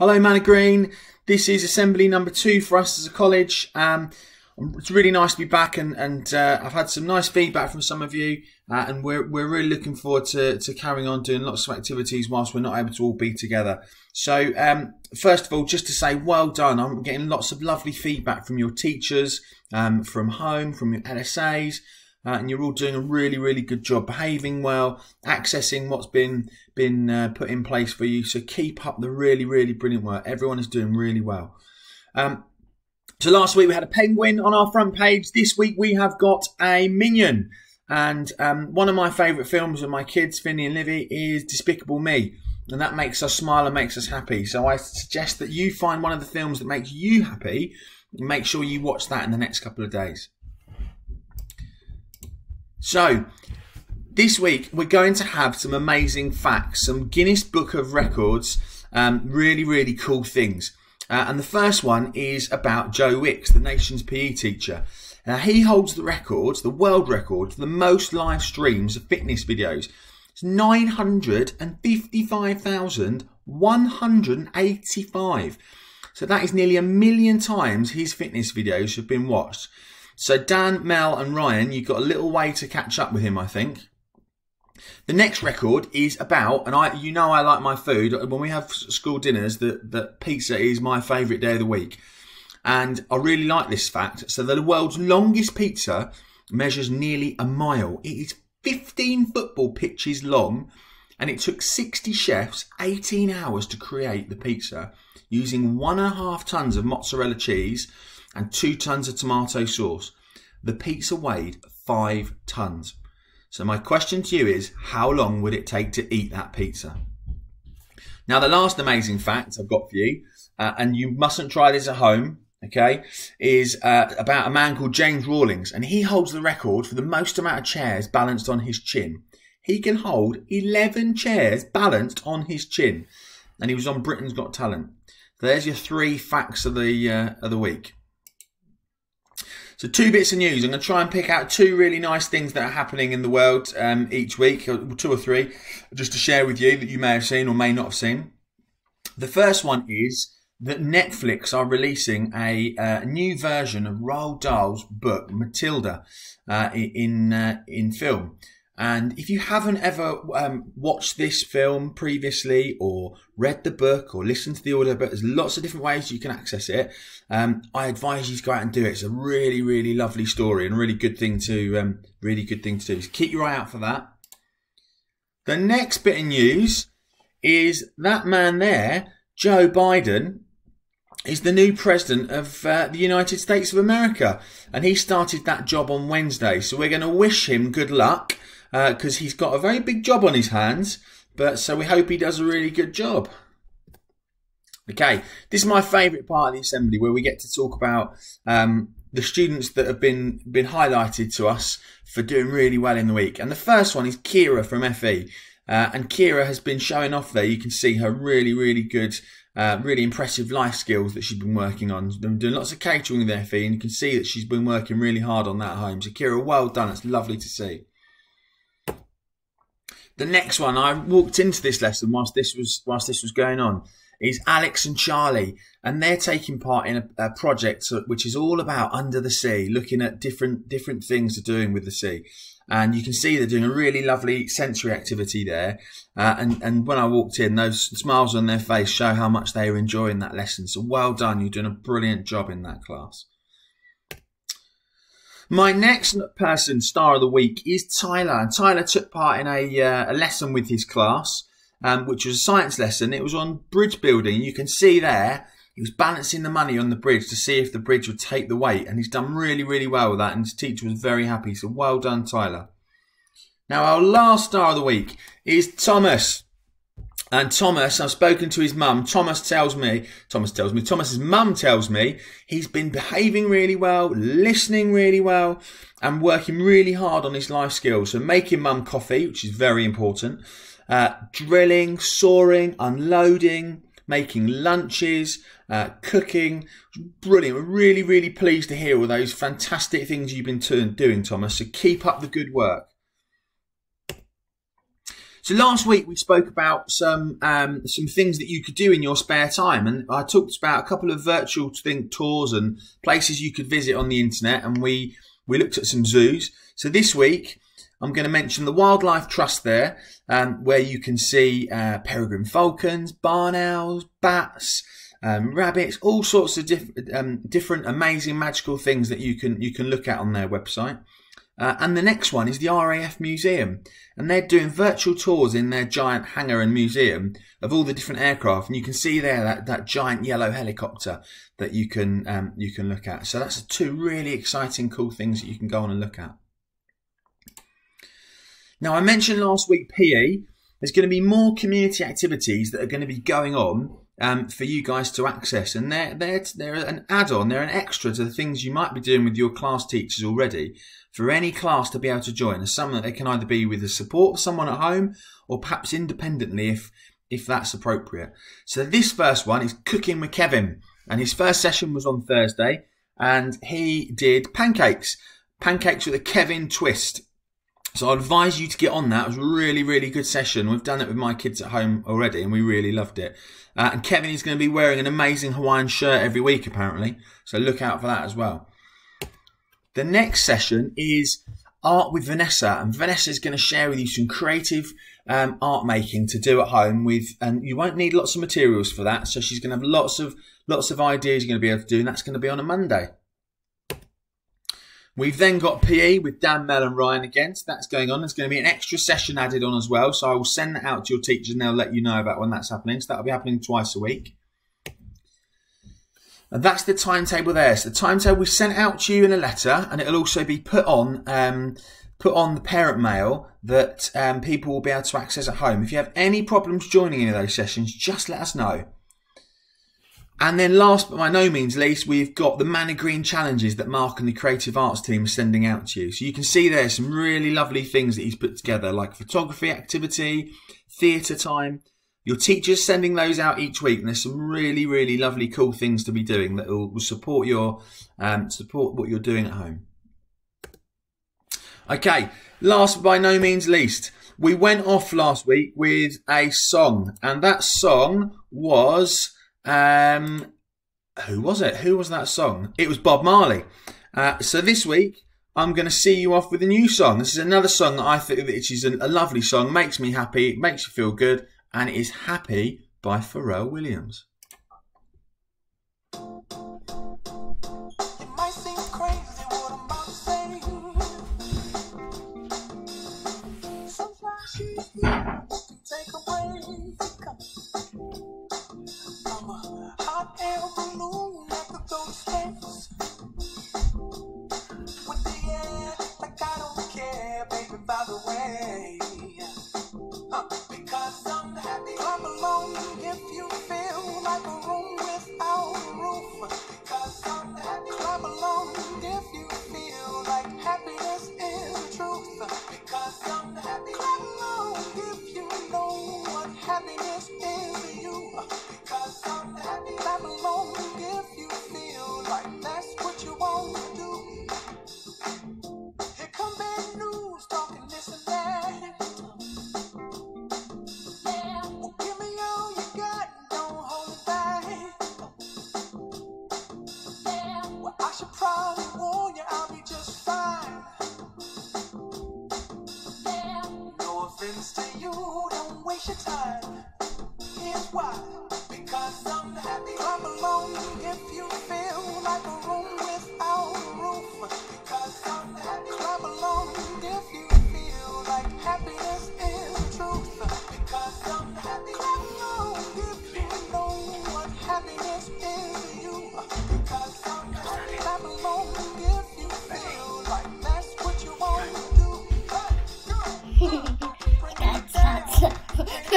Hello, Manor Green. This is assembly number two for us as a college. Um, it's really nice to be back, and, and uh, I've had some nice feedback from some of you, uh, and we're, we're really looking forward to, to carrying on doing lots of activities whilst we're not able to all be together. So, um, first of all, just to say well done. I'm getting lots of lovely feedback from your teachers, um, from home, from your LSAs, uh, and you're all doing a really, really good job, behaving well, accessing what's been been uh, put in place for you. So keep up the really, really brilliant work. Everyone is doing really well. Um, so last week we had a penguin on our front page. This week we have got a minion. And um, one of my favourite films with my kids, Finny and Livy, is Despicable Me. And that makes us smile and makes us happy. So I suggest that you find one of the films that makes you happy make sure you watch that in the next couple of days. So, this week we're going to have some amazing facts, some Guinness Book of Records, um, really, really cool things. Uh, and the first one is about Joe Wicks, the nation's PE teacher. Now, he holds the record, the world record, for the most live streams of fitness videos. It's 955,185. So that is nearly a million times his fitness videos have been watched. So Dan, Mel and Ryan, you've got a little way to catch up with him, I think. The next record is about, and I, you know, I like my food. When we have school dinners, that that pizza is my favourite day of the week, and I really like this fact. So the world's longest pizza measures nearly a mile. It is 15 football pitches long, and it took 60 chefs 18 hours to create the pizza using one and a half tons of mozzarella cheese and two tons of tomato sauce. The pizza weighed five tons. So my question to you is, how long would it take to eat that pizza? Now, the last amazing fact I've got for you, uh, and you mustn't try this at home, okay, is uh, about a man called James Rawlings, and he holds the record for the most amount of chairs balanced on his chin. He can hold 11 chairs balanced on his chin, and he was on Britain's Got Talent. There's your three facts of the uh, of the week. So two bits of news. I'm going to try and pick out two really nice things that are happening in the world um, each week, two or three, just to share with you that you may have seen or may not have seen. The first one is that Netflix are releasing a uh, new version of Roald Dahl's book Matilda uh, in uh, in film. And if you haven't ever um, watched this film previously, or read the book, or listened to the audiobook, there's lots of different ways you can access it. Um, I advise you to go out and do it. It's a really, really lovely story and really good thing to, um, really good thing to do. So keep your eye out for that. The next bit of news is that man there, Joe Biden, is the new president of uh, the United States of America, and he started that job on Wednesday. So we're going to wish him good luck because uh, he's got a very big job on his hands. But so we hope he does a really good job. Okay, this is my favourite part of the assembly where we get to talk about um, the students that have been been highlighted to us for doing really well in the week. And the first one is Kira from FE. Uh, and Kira has been showing off there. You can see her really, really good, uh, really impressive life skills that she's been working on. She's been doing lots of catering with FE, and you can see that she's been working really hard on that home. So Kira, well done. It's lovely to see. The next one, I walked into this lesson whilst this was whilst this was going on, is Alex and Charlie, and they're taking part in a, a project which is all about under the sea, looking at different different things they're doing with the sea. And you can see they're doing a really lovely sensory activity there. Uh, and, and when I walked in, those smiles on their face show how much they are enjoying that lesson. So well done. You're doing a brilliant job in that class. My next person, star of the week, is Tyler. And Tyler took part in a, uh, a lesson with his class, um, which was a science lesson. It was on bridge building. You can see there, he was balancing the money on the bridge to see if the bridge would take the weight. And he's done really, really well with that. And his teacher was very happy. So well done, Tyler. Now, our last star of the week is Thomas. And Thomas, I've spoken to his mum. Thomas tells me, Thomas tells me, Thomas's mum tells me he's been behaving really well, listening really well, and working really hard on his life skills. So making mum coffee, which is very important, uh, drilling, sawing, unloading, making lunches, uh, cooking. Brilliant. We're really, really pleased to hear all those fantastic things you've been doing, Thomas. So keep up the good work. So last week we spoke about some um, some things that you could do in your spare time, and I talked about a couple of virtual think tours and places you could visit on the internet, and we we looked at some zoos. So this week I'm going to mention the Wildlife Trust there, um, where you can see uh, peregrine falcons, barn owls, bats, um, rabbits, all sorts of diff- um, different amazing magical things that you can you can look at on their website. Uh, and the next one is the RAF Museum, and they're doing virtual tours in their giant hangar and museum of all the different aircraft, and you can see there that, that giant yellow helicopter that you can um, you can look at. So that's two really exciting, cool things that you can go on and look at. Now I mentioned last week PE. There's going to be more community activities that are going to be going on um, for you guys to access. And they're, they're, they're an add on, they're an extra to the things you might be doing with your class teachers already for any class to be able to join. Some that they can either be with the support of someone at home or perhaps independently if, if that's appropriate. So this first one is Cooking with Kevin. And his first session was on Thursday and he did pancakes. Pancakes with a Kevin twist. So I advise you to get on that. It was a really, really good session. We've done it with my kids at home already and we really loved it. Uh, and Kevin is going to be wearing an amazing Hawaiian shirt every week, apparently. So look out for that as well. The next session is art with Vanessa, and Vanessa is going to share with you some creative um, art making to do at home. With and you won't need lots of materials for that, so she's going to have lots of lots of ideas you're going to be able to do, and that's going to be on a Monday. We've then got PE with Dan, Mel, and Ryan again. So that's going on. There's going to be an extra session added on as well. So I will send that out to your teachers and they'll let you know about when that's happening. So that'll be happening twice a week. And that's the timetable there. So the timetable we sent out to you in a letter, and it'll also be put on um, put on the parent mail that um, people will be able to access at home. If you have any problems joining any of those sessions, just let us know. And then last but by no means least, we've got the Manor Green challenges that Mark and the Creative Arts team are sending out to you. So you can see there some really lovely things that he's put together, like photography activity, theatre time. Your teacher's sending those out each week, and there's some really, really lovely, cool things to be doing that will, support your um, support what you're doing at home. Okay, last but by no means least, we went off last week with a song, and that song was um, who was it? Who was that song? It was Bob Marley. Uh, so this week, I'm going to see you off with a new song. This is another song that I think is a, a lovely song, makes me happy, makes you feel good, and is Happy by Pharrell Williams. take I'm a hot air balloon.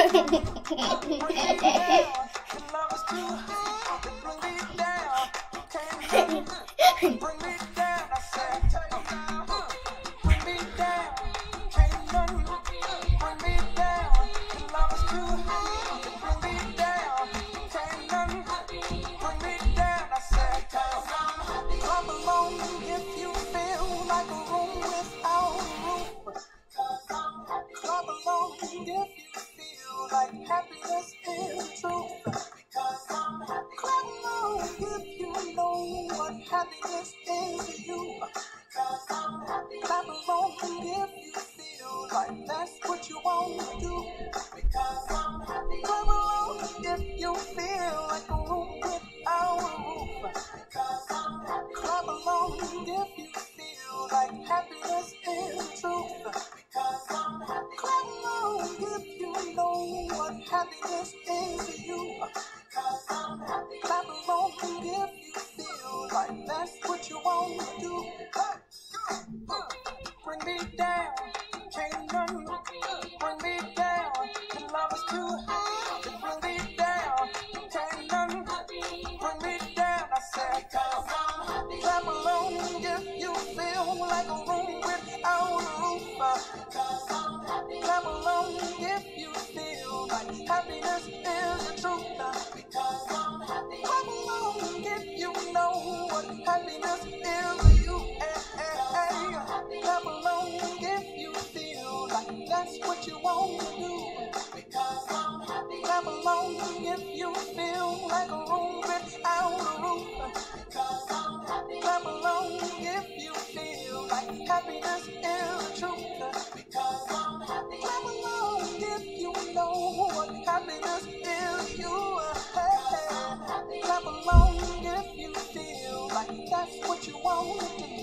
ハハハハ! Like that's what you wanna do. What you want to do. Because I'm happy. Clap along if you feel like a room without a roof. Because I'm happy. Clap along if you feel like happiness is the truth. Because I'm happy. Clap along if you know what happiness is you. Hey, hey. Clap along if you feel like that's what you want to do.